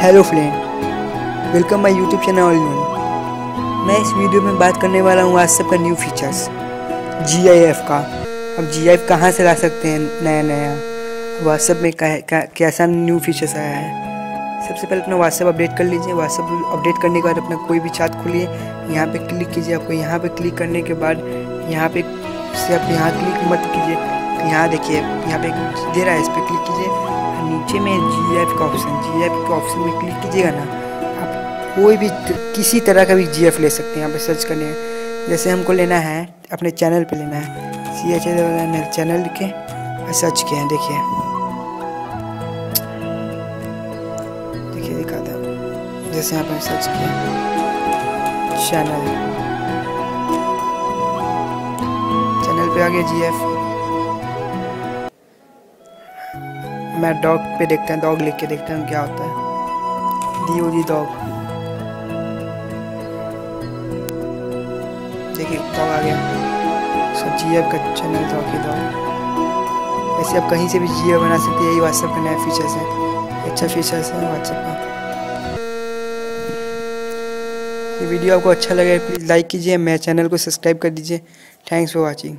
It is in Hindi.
Hello friend welcome my YouTube channel all in मैं इस वीडियो में बात करने वाला हूँ व्हाट्सएप का new features G I F का। अब जी आई एफ़ कहाँ से ला सकते हैं नया नया? व्हाट्सएप में कैसा न्यू फीचर्स आया है? सबसे पहले अपना व्हाट्सएप अपडेट कर लीजिए। व्हाट्सएप अपडेट करने के बाद अपना कोई भी चार्ट खोलिए। यहाँ पे क्लिक कीजिए। आपको यहाँ पे क्लिक करने के बाद यहाँ पे सिर्फ़ यहाँ क्लिक मत कीजिए। यहाँ देखिए, यहाँ पे दे रहा है इस पर क्लिक कीजिए। नीचे में जी एफ़ का ऑप्शन जी एफ़ के ऑप्शन में क्लिक कीजिएगा ना, आप कोई भी किसी तरह का भी जी एफ़ ले सकते हैं, यहाँ पे सर्च करने। जैसे हमको लेना है, अपने चैनल पे लेना है। सी एच एल चैनल और सर्च किए हैं, देखिए। जैसे यहाँ पर सर्च किया चैनल चैनल पे आ गया जी एफ़ मैं डॉग पे देखते हैं डॉग लिख के देखते हैं क्या होता है। ओ जी डॉग देखिए डॉग आ गया। सो जी एफ़ का चैनल डॉग की डॉग ऐसे आप कहीं से भी जी बना सकते हैं, यही व्हाट्सएप का नया फीचर्स है। अच्छा फीचर्स है व्हाट्सएप का। ये वीडियो आपको अच्छा लगे प्लीज़ लाइक कीजिए, मेरे चैनल को सब्सक्राइब कर दीजिए। Thanks for watching